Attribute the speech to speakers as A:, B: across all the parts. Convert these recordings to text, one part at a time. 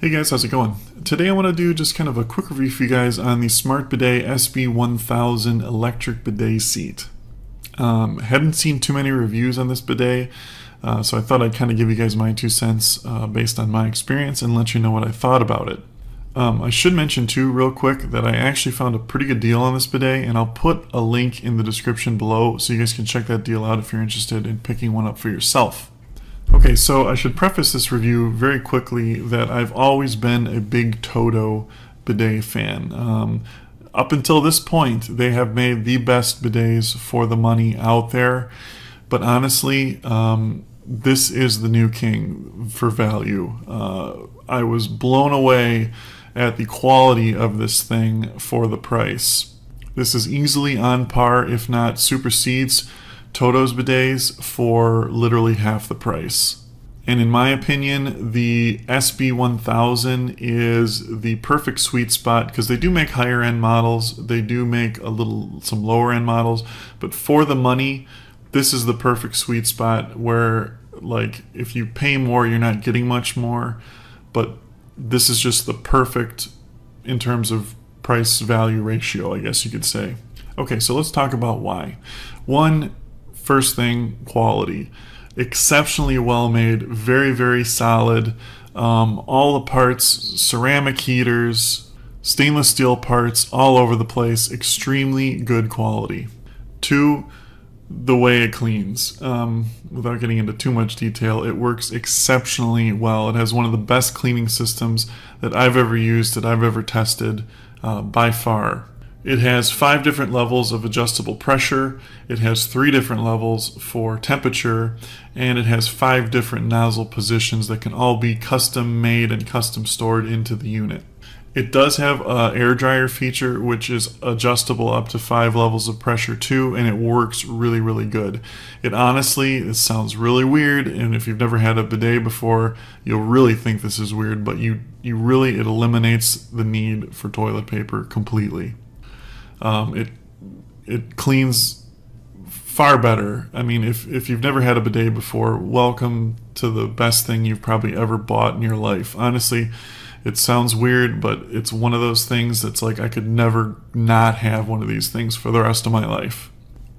A: Hey guys, how's it going? Today I want to do just kind of a quick review for you guys on the Smart Bidet SB1000 electric bidet seat. Um, hadn't seen too many reviews on this bidet, uh, so I thought I'd kind of give you guys my two cents uh, based on my experience and let you know what I thought about it. Um, I should mention too, real quick, that I actually found a pretty good deal on this bidet, and I'll put a link in the description below so you guys can check that deal out if you're interested in picking one up for yourself. Okay, so I should preface this review very quickly that I've always been a big Toto bidet fan. Um, up until this point, they have made the best bidets for the money out there. But honestly, um, this is the new king for value. Uh, I was blown away at the quality of this thing for the price. This is easily on par, if not supersedes, Toto's bidets for literally half the price. And in my opinion, the SB1000 is the perfect sweet spot because they do make higher end models, they do make a little some lower end models, but for the money, this is the perfect sweet spot where like if you pay more, you're not getting much more, but this is just the perfect in terms of price value ratio, I guess you could say. Okay, so let's talk about why. One, First thing, quality. Exceptionally well made, very, very solid. Um, all the parts, ceramic heaters, stainless steel parts all over the place, extremely good quality. Two, the way it cleans. Um, without getting into too much detail, it works exceptionally well. It has one of the best cleaning systems that I've ever used, that I've ever tested, uh, by far. It has five different levels of adjustable pressure, it has three different levels for temperature, and it has five different nozzle positions that can all be custom made and custom stored into the unit. It does have a air dryer feature which is adjustable up to five levels of pressure too and it works really really good. It honestly it sounds really weird and if you've never had a bidet before you'll really think this is weird but you you really it eliminates the need for toilet paper completely. Um, it it cleans far better. I mean, if if you've never had a bidet before, welcome to the best thing you've probably ever bought in your life. Honestly, it sounds weird, but it's one of those things that's like I could never not have one of these things for the rest of my life.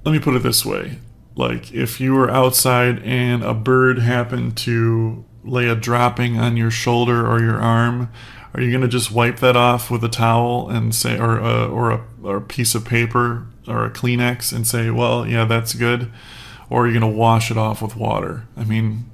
A: Let me put it this way. Like if you were outside and a bird happened to lay a dropping on your shoulder or your arm, are you going to just wipe that off with a towel and say, or a, or a, or a piece of paper or a Kleenex and say, well, yeah, that's good, or you're going to wash it off with water? I mean,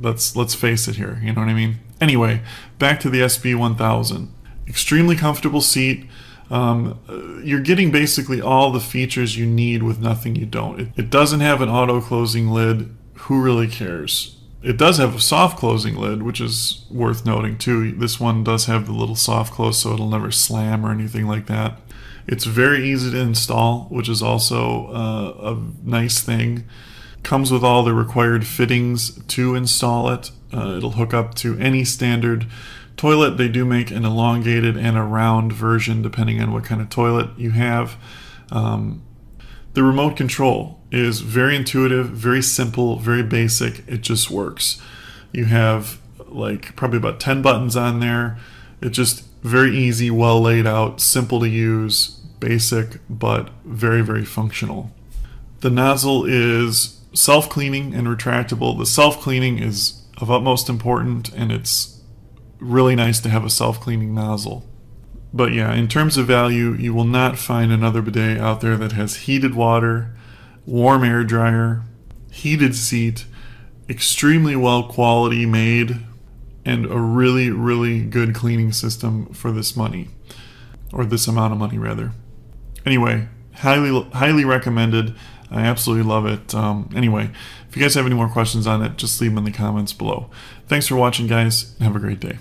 A: let's let's face it here. You know what I mean? Anyway, back to the SB1000. Extremely comfortable seat. Um, you're getting basically all the features you need with nothing you don't. It, it doesn't have an auto closing lid. Who really cares? It does have a soft closing lid, which is worth noting too. This one does have the little soft close so it'll never slam or anything like that. It's very easy to install, which is also uh, a nice thing. Comes with all the required fittings to install it. Uh, it'll hook up to any standard toilet. They do make an elongated and a round version depending on what kind of toilet you have. Um, the remote control is very intuitive, very simple, very basic. It just works. You have like probably about 10 buttons on there. It's just very easy, well laid out, simple to use, basic, but very, very functional. The nozzle is self cleaning and retractable. The self cleaning is of utmost importance, and it's really nice to have a self cleaning nozzle. But yeah, in terms of value, you will not find another bidet out there that has heated water, warm air dryer, heated seat, extremely well quality made, and a really, really good cleaning system for this money. Or this amount of money, rather. Anyway, highly, highly recommended. I absolutely love it. Um, anyway, if you guys have any more questions on it, just leave them in the comments below. Thanks for watching, guys, have a great day.